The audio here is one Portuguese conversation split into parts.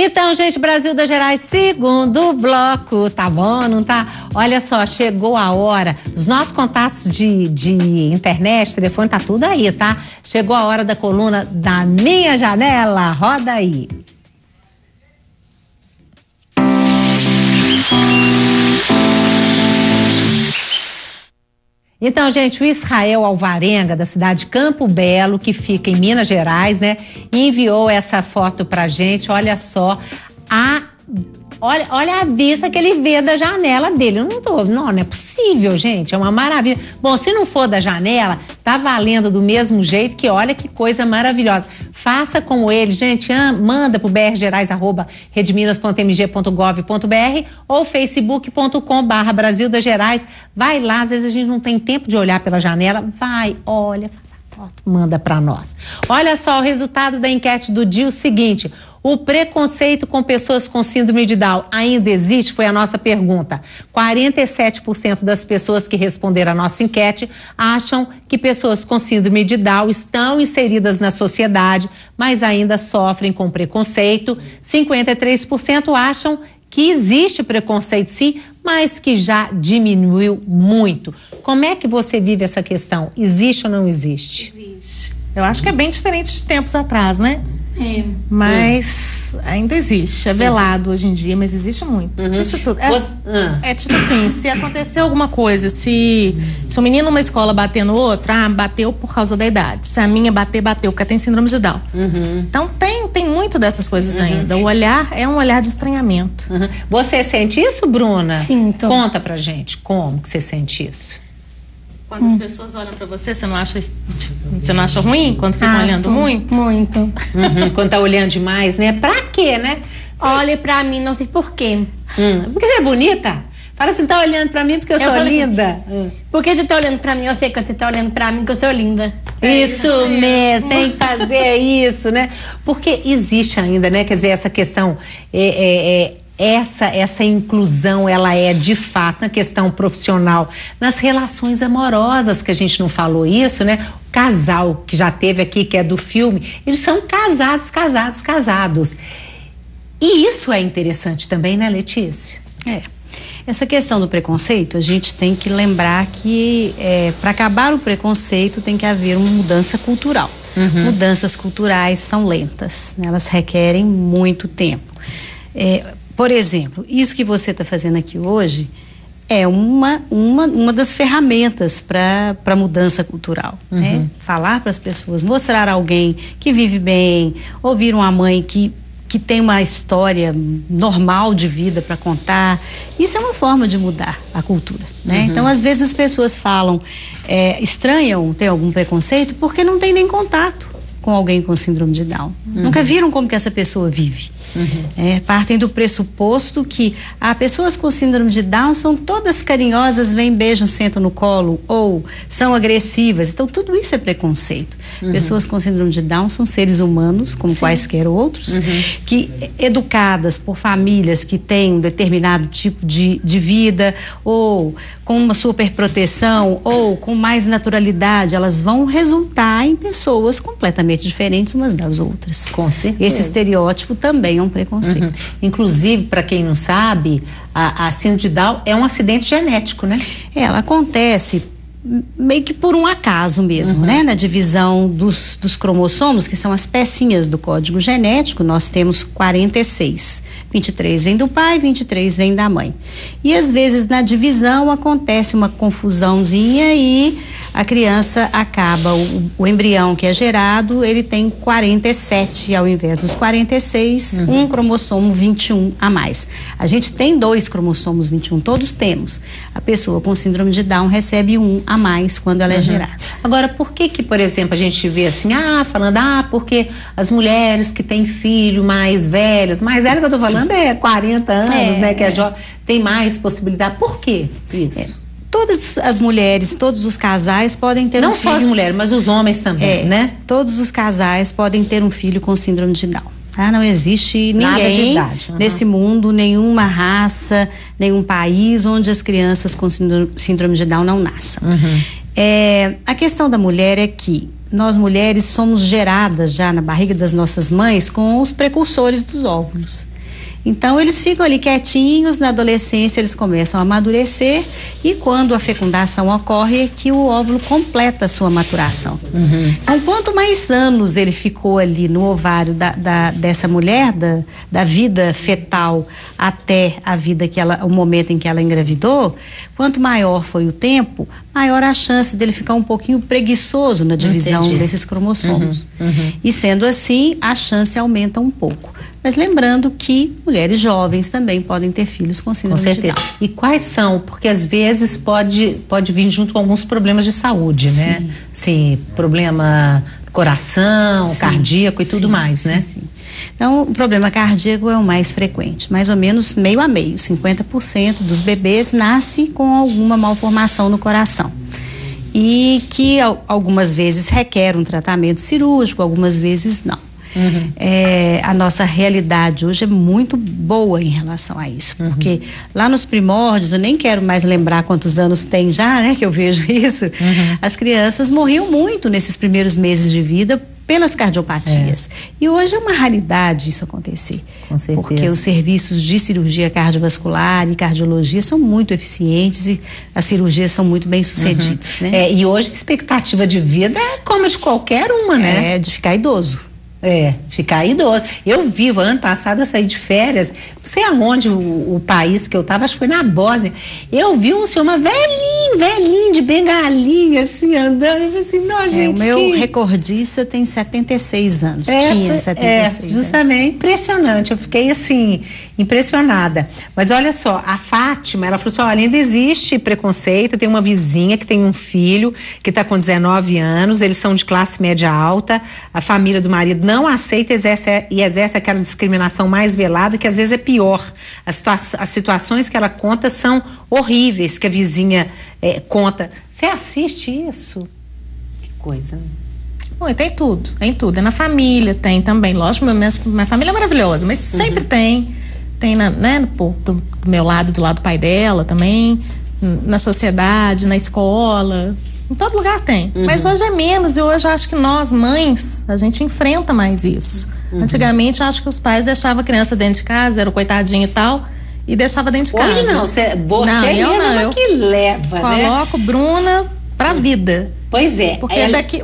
Então, gente, Brasil das Gerais, segundo bloco, tá bom, não tá? Olha só, chegou a hora. Os nossos contatos de, de internet, telefone, tá tudo aí, tá? Chegou a hora da coluna da minha janela. Roda aí. Então, gente, o Israel Alvarenga, da cidade de Campo Belo, que fica em Minas Gerais, né, enviou essa foto pra gente. Olha só a Olha, olha a vista que ele vê da janela dele. Eu não tô, não, não é possível, gente. É uma maravilha. Bom, se não for da janela, tá valendo do mesmo jeito que olha que coisa maravilhosa. Faça como ele, gente. Manda pro brgerais@redminas.mg.gov.br ou facebook.com/barra Brasil das Gerais. Vai lá, às vezes a gente não tem tempo de olhar pela janela. Vai, olha, faz a foto, manda para nós. Olha só o resultado da enquete do dia o seguinte. O preconceito com pessoas com síndrome de Down ainda existe? Foi a nossa pergunta. 47% das pessoas que responderam à nossa enquete acham que pessoas com síndrome de Down estão inseridas na sociedade, mas ainda sofrem com preconceito. 53% acham que existe preconceito sim, mas que já diminuiu muito. Como é que você vive essa questão? Existe ou não existe? Existe. Eu acho que é bem diferente de tempos atrás, né? É. Mas é. ainda existe. É velado hoje em dia, mas existe muito. Uhum. Existe tudo. É, Você... Ah. é, tipo assim, se acontecer alguma coisa, se, se um menino numa escola bater no outro, ah, bateu por causa da idade. Se a minha bater, bateu, porque tem síndrome de Down. Uhum. Então tem, tem muito dessas coisas uhum. ainda. O olhar é um olhar de estranhamento. Uhum. Você sente isso, Bruna? Sinto. Conta pra gente como que você sente isso. Quando hum. as pessoas olham para você, você não acha você não acha ruim quando ficam ah, olhando muito? Muito. Uhum, quando tá olhando demais, né? Pra quê, né? Olhe para mim, não sei por quê. Hum, porque você é bonita? Para assim, tá olhando para mim porque eu, eu sou assim, linda. Assim, hum. Por que tu tá olhando para mim? Eu sei que você tá olhando para mim que eu sou linda. Isso é, mesmo, tem que fazer isso, né? Porque existe ainda, né? Quer dizer, essa questão é, é, é essa essa inclusão ela é de fato na questão profissional, nas relações amorosas que a gente não falou isso, né? O casal que já teve aqui que é do filme, eles são casados, casados, casados. E isso é interessante também, né, Letícia? É. Essa questão do preconceito, a gente tem que lembrar que é, para acabar o preconceito tem que haver uma mudança cultural. Uhum. Mudanças culturais são lentas, né? elas requerem muito tempo. É, por exemplo, isso que você está fazendo aqui hoje é uma, uma, uma das ferramentas para a mudança cultural. Né? Uhum. Né? Falar para as pessoas, mostrar alguém que vive bem, ouvir uma mãe que que tem uma história normal de vida para contar. Isso é uma forma de mudar a cultura, né? Uhum. Então, às vezes as pessoas falam, é, estranham, tem algum preconceito porque não tem nem contato com alguém com síndrome de Down. Uhum. Nunca viram como que essa pessoa vive. Uhum. É, partem do pressuposto que ah, pessoas com síndrome de Down são todas carinhosas, vêm, beijam, sentam no colo, ou são agressivas. Então, tudo isso é preconceito. Uhum. Pessoas com síndrome de Down são seres humanos, como Sim. quaisquer outros, uhum. que, educadas por famílias que têm um determinado tipo de, de vida, ou com uma super proteção, ou com mais naturalidade, elas vão resultar em pessoas completamente diferentes umas das outras. Com certeza. Esse estereótipo também é um preconceito. Uhum. Inclusive, para quem não sabe, a, a síndrome de Down é um acidente genético, né? Ela acontece meio que por um acaso mesmo, uhum. né? Na divisão dos, dos cromossomos, que são as pecinhas do código genético, nós temos 46. 23 vem do pai, 23 vem da mãe. E às vezes na divisão acontece uma confusãozinha e a criança acaba, o, o embrião que é gerado, ele tem 47 ao invés dos 46, uhum. um cromossomo 21 a mais. A gente tem dois cromossomos 21, todos temos. A pessoa com síndrome de Down recebe um a mais quando ela é uhum. é gerada. Agora, por que que, por exemplo, a gente vê assim, ah, falando, ah, porque as mulheres que têm filho mais velhas, mais velha que eu tô falando é 40 anos, é, né, que é, é. tem mais possibilidade. Por que isso? É todas as mulheres, todos os casais podem ter Não um filho. Não só as mulheres, mas os homens também, é, né? Todos os casais podem ter um filho com síndrome de Down. Tá? Não existe ninguém uhum. nesse mundo, nenhuma raça, nenhum país onde as crianças com síndrome de Down não nasçam. Uhum. É, a questão da mulher é que nós mulheres somos geradas já na barriga das nossas mães com os precursores dos óvulos. Então eles ficam ali quietinhos, na adolescência eles começam a amadurecer e quando a fecundação ocorre é que o óvulo completa a sua maturação. Uhum. Então quanto mais anos ele ficou ali no ovário da, da, dessa mulher, da, da vida fetal até a vida que ela, o momento em que ela engravidou, quanto maior foi o tempo, maior a chance dele ficar um pouquinho preguiçoso na divisão Entendi. desses cromossomos. Uhum, uhum. E sendo assim, a chance aumenta um pouco. Mas lembrando que mulheres jovens também podem ter filhos com síndrome com certeza. de Down. E quais são? Porque às vezes pode, pode vir junto com alguns problemas de saúde, né? Sim, sim problema coração, sim, cardíaco e sim, tudo mais, né? Sim, então, o problema cardíaco é o mais frequente, mais ou menos meio a meio, 50% dos bebês nasce com alguma malformação no coração. E que algumas vezes requer um tratamento cirúrgico, algumas vezes não. Uhum. É, a nossa realidade hoje é muito boa em relação a isso, uhum. porque lá nos primórdios, eu nem quero mais lembrar quantos anos tem já, né, que eu vejo isso, uhum. as crianças morriam muito nesses primeiros meses de vida pelas cardiopatias. É. E hoje é uma raridade isso acontecer. Com certeza. Porque os serviços de cirurgia cardiovascular e cardiologia são muito eficientes e as cirurgias são muito bem sucedidas, uhum. né? É, e hoje a expectativa de vida é como a de qualquer uma, né? É, de ficar idoso. É, ficar idoso. Eu vivo, ano passado eu saí de férias, sei aonde o, o país que eu estava, acho que foi na Bósnia. Eu vi um senhor, uma velhinho, velhinho, de bengalinha, assim, andando. Eu falei assim, não, é, gente. o meu que... recordista tem 76 anos. É, Tinha 76 é, justamente, impressionante. Eu fiquei assim, impressionada. Mas olha só, a Fátima, ela falou assim: olha, ainda existe preconceito. Tem uma vizinha que tem um filho que está com 19 anos, eles são de classe média alta, a família do marido não aceita exerce, e exerce aquela discriminação mais velada, que às vezes é pior. As, situa as situações que ela conta são horríveis, que a vizinha é, conta. Você assiste isso? Que coisa, né? Bom, tem tudo, tem tudo. É na família, tem também. Lógico, minha, minha família é maravilhosa, mas uhum. sempre tem tem na, né, do, do, meu lado, do lado do pai dela também, na sociedade, na escola, em todo lugar tem. Uhum. Mas hoje é menos e hoje eu acho que nós, mães, a gente enfrenta mais isso. Uhum. Antigamente eu acho que os pais deixavam a criança dentro de casa, era o coitadinho e tal, e deixava dentro de hoje casa. Hoje não, você, você não, eu não, eu que leva, né? Coloco né? Bruna pra vida. Pois é. Porque ela... daqui,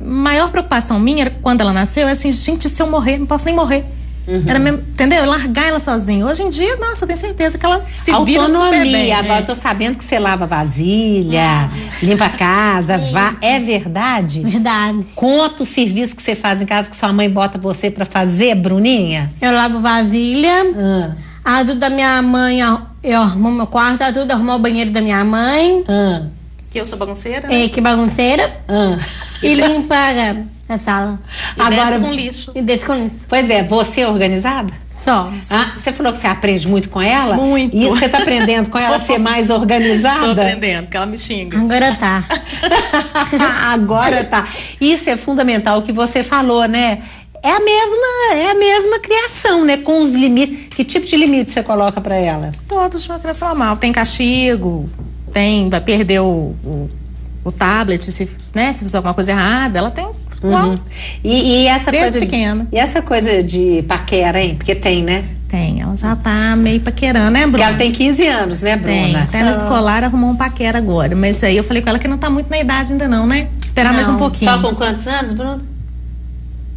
maior preocupação minha quando ela nasceu, é assim, gente, se eu morrer, não posso nem morrer. Uhum. Era mesmo, entendeu? Largar ela sozinha. Hoje em dia, nossa, eu tenho certeza que ela se Autonomia. vira super bem. Agora é. eu tô sabendo que você lava vasilha, limpa a casa, vá. É verdade? Verdade. Conta o serviço que você faz em casa que sua mãe bota você para fazer, Bruninha? Eu lavo vasilha. Ah. A Duda da minha mãe, eu arrumo meu quarto, a Duda arrumou o banheiro da minha mãe. Ah. Que eu sou bagunceira? Né? É, que bagunceira. Ah. E limpa na sala. E Agora, com lixo. E desce com lixo. Pois é, você é organizada? Só. Ah, você falou que você aprende muito com ela? Muito. E você está aprendendo com ela a ser mais organizada? Estou aprendendo, porque ela me xinga. Agora tá. Agora tá. Isso é fundamental o que você falou, né? É a mesma, é a mesma criação, né? Com os limites. Que tipo de limite você coloca para ela? Todos de uma criação normal. Tem castigo, tem, vai perder o, o, o tablet se, né, se fizer alguma coisa errada. Ela tem Uhum. E, e, essa Desde coisa pequena. De, e essa coisa de paquera, hein? Porque tem, né? Tem, ela já tá meio paquerando, né, Bruna? Porque ela tem 15 anos, né, Bruna? Tem, até Só... na escolar arrumou um paquera agora. Mas aí eu falei com ela que não tá muito na idade ainda não, né? Esperar não. mais um pouquinho. Só com quantos anos, Bruna?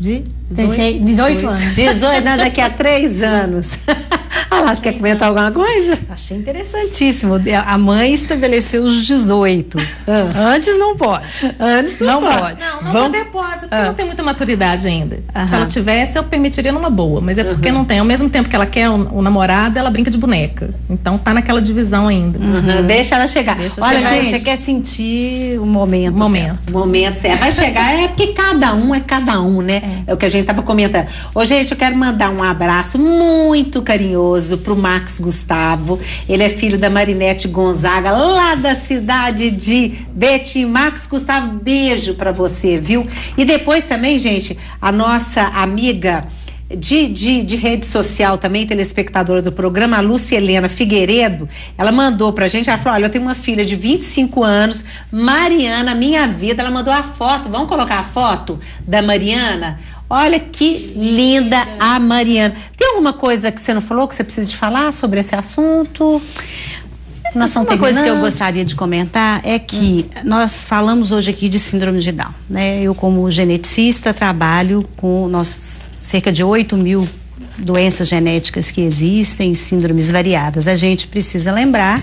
De 18, 18 anos. 18, não, daqui a 3 anos. Ah lá, você quer comentar alguma coisa? Achei interessantíssimo. A mãe estabeleceu os 18. Ah. Antes não pode. Antes não, não pode. pode. Não, não Vamos... poder pode, porque ah. não tem muita maturidade ainda. Aham. Se ela tivesse, eu permitiria numa boa. Mas é porque uhum. não tem. Ao mesmo tempo que ela quer o, o, namorado, ela brinca de boneca. Então tá naquela divisão ainda. Uhum. Deixa ela chegar. Deixa Olha, chegar. gente, você quer sentir o momento. O momento. O momento, certo. Vai chegar, é porque cada um é cada um, né? É, é o que a gente tava comentando. Ô, gente, eu quero mandar um abraço muito carinhoso carinhoso pro Max Gustavo. Ele é filho da Marinete Gonzaga, lá da cidade de Betim. Max Gustavo, beijo para você, viu? E depois também, gente, a nossa amiga de, de, de, rede social também, telespectadora do programa, a Lúcia Helena Figueiredo, ela mandou pra gente, ela falou, olha, eu tenho uma filha de 25 anos, Mariana, minha vida, ela mandou a foto, vamos colocar a foto da Mariana? Olha que linda a Mariana. Tem alguma coisa que você não falou que você precisa de falar sobre esse assunto? Nós Uma coisa que eu gostaria de comentar é que hum. nós falamos hoje aqui de síndrome de Down. Né? Eu, como geneticista, trabalho com nós, cerca de 8 mil doenças genéticas que existem, síndromes variadas. A gente precisa lembrar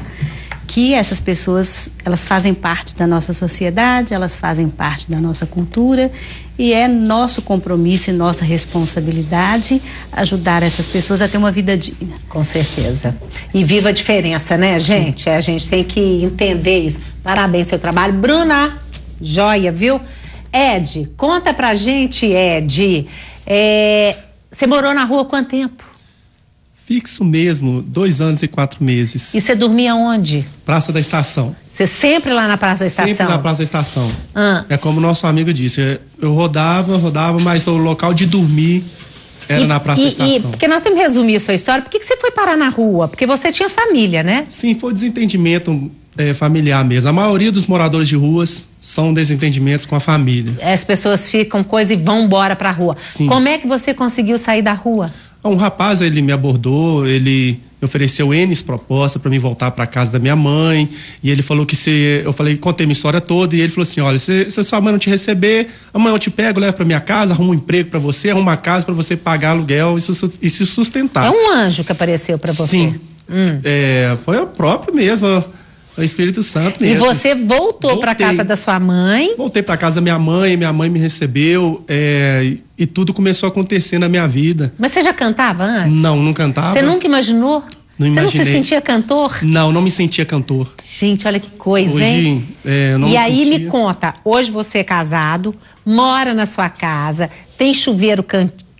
que essas pessoas elas fazem parte da nossa sociedade, elas fazem parte da nossa cultura e é nosso compromisso e nossa responsabilidade ajudar essas pessoas a ter uma vida digna. Com certeza. E viva a diferença, né, gente? É, a gente tem que entender isso. Parabéns seu trabalho, Bruna. Joia, viu? Ed, conta pra gente, Ed. É, você morou na rua quanto tempo? Fixo mesmo, dois anos e quatro meses. E você dormia onde? Praça da Estação. Você sempre lá na Praça da Estação? Sempre na Praça da Estação. Ah. É como nosso amigo disse, eu rodava, rodava, mas o local de dormir era e, na Praça e, da Estação. E, porque nós temos que resumir a sua história. Por que, que você foi parar na rua? Porque você tinha família, né? Sim, foi desentendimento é, familiar mesmo. A maioria dos moradores de ruas são desentendimentos com a família. As pessoas ficam coisa e vão embora pra rua. Sim. Como é que você conseguiu sair da rua? Um rapaz, ele me abordou, ele me ofereceu N propostas para mim voltar para casa da minha mãe, e ele falou que se eu falei, contei minha história toda, e ele falou assim: "Olha, se, se sua mãe não te receber, amanhã eu te pego, levo para minha casa, arrumo um emprego para você, arrumo uma casa para você pagar aluguel e, e, se sustentar". É um anjo que apareceu para você. Sim. Hum. É, foi o próprio mesmo. O Espírito Santo mesmo. E você voltou para casa da sua mãe? Voltei para casa da minha mãe, minha mãe me recebeu é, e tudo começou a acontecer na minha vida. Mas você já cantava antes? Não, não cantava. Você nunca imaginou? Não Você imaginei. não se sentia cantor? Não, não me sentia cantor. Gente, olha que coisa, hoje, hein? É, não e me aí sentia. me conta, hoje você é casado, mora na sua casa, tem chuveiro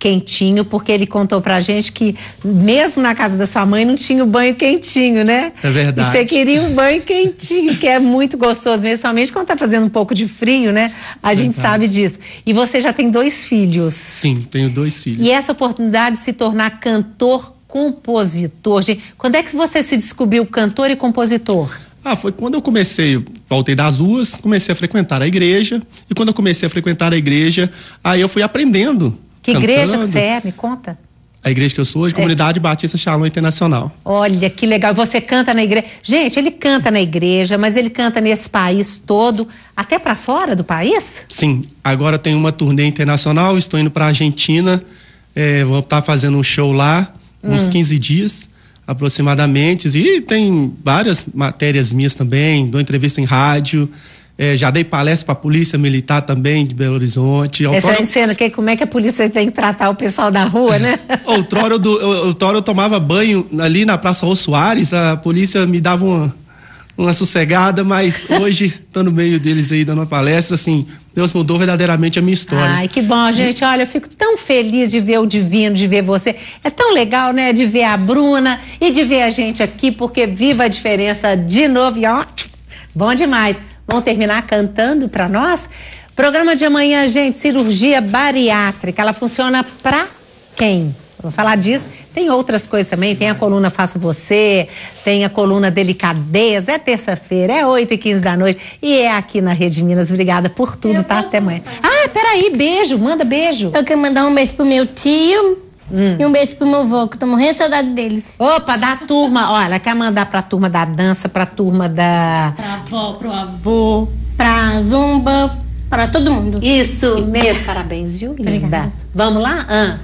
quentinho, porque ele contou pra gente que mesmo na casa da sua mãe não tinha o banho quentinho, né? É verdade. E você queria um banho quentinho, que é muito gostoso, mesmo somente quando tá fazendo um pouco de frio, né? A gente verdade. sabe disso. E você já tem dois filhos. Sim, tenho dois filhos. E essa oportunidade de se tornar cantor compositor. Gente, quando é que você se descobriu cantor e compositor? Ah, foi quando eu comecei, voltei das ruas, comecei a frequentar a igreja. E quando eu comecei a frequentar a igreja, aí eu fui aprendendo. Que cantando. igreja que você é? Me conta. A igreja que eu sou hoje, é. Comunidade Batista Shalom Internacional. Olha, que legal. Você canta na igreja. Gente, ele canta na igreja, mas ele canta nesse país todo, até para fora do país? Sim. Agora tem uma turnê internacional, estou indo para Argentina. É, vou estar tá fazendo um show lá uns hum. 15 dias aproximadamente. E tem várias matérias minhas também, dou entrevista em rádio. É, já dei palestra para a Polícia Militar também de Belo Horizonte. Essa é cena, que, como é que a polícia tem que tratar o pessoal da rua, né? outrora, eu, outrora eu tomava banho ali na Praça Rô Soares, a polícia me dava uma, uma sossegada, mas hoje, estou no meio deles aí dando uma palestra, assim, Deus mudou verdadeiramente a minha história. Ai, que bom, gente. Olha, eu fico tão feliz de ver o divino, de ver você. É tão legal, né? De ver a Bruna e de ver a gente aqui, porque viva a diferença de novo. E ó, bom demais. Vamos terminar cantando para nós? Programa de amanhã, gente, cirurgia bariátrica. Ela funciona para quem? Vou falar disso. Tem outras coisas também. Tem a coluna Faça Você, tem a coluna Delicadeza. É terça-feira, é 8 e 15 da noite. E é aqui na Rede Minas. Obrigada por tudo, tá? Até amanhã. Ah, peraí, beijo. Manda beijo. Eu quero mandar um beijo pro meu tio. Hum. E um beijo pro meu avô, que eu tô morrendo de saudade deles. Opa, da turma. Olha, quer mandar pra turma da dança, pra turma da. Avó, pro avô, pra zumba, pra todo mundo. Isso mesmo. Parabéns, viu, linda? Obrigada. Vamos lá? Ah.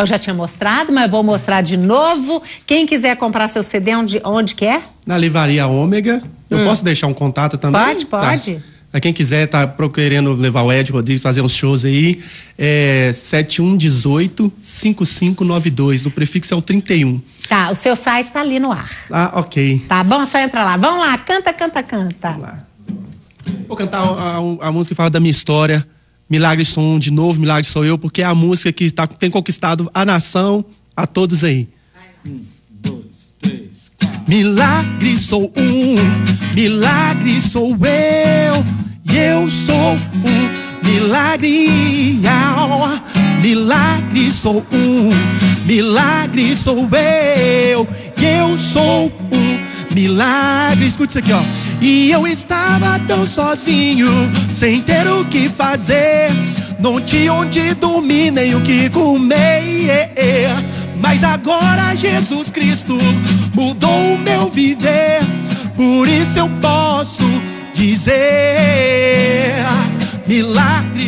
Eu já tinha mostrado, mas vou mostrar de novo. Quem quiser comprar seu CD, onde, onde quer? Na Livraria Ômega. Eu hum. posso deixar um contato também? Pode, pode. Tá. Pra quem quiser, tá procurando levar o Ed Rodrigues, fazer uns shows aí, é 7118-5592. O prefixo é o 31. Tá, o seu site tá ali no ar. Ah, ok. Tá bom, só entra lá. Vamos lá, canta, canta, canta. Vamos lá. Vou cantar a, a, a música que fala da minha história. Milagre sou um, de novo, milagre sou eu, porque é a música que tá, tem conquistado a nação, a todos aí. Um, dois, três, quatro. Milagre sou um, milagre sou eu, e eu sou um milagre. milagre sou um, milagre sou eu, e eu sou um milagre. Escute isso aqui, ó. E eu estava tão sozinho, sem ter o que fazer. Não tinha onde dormir, nem o que comer. Mas agora Jesus Cristo mudou o meu viver. Por isso eu posso dizer: milagre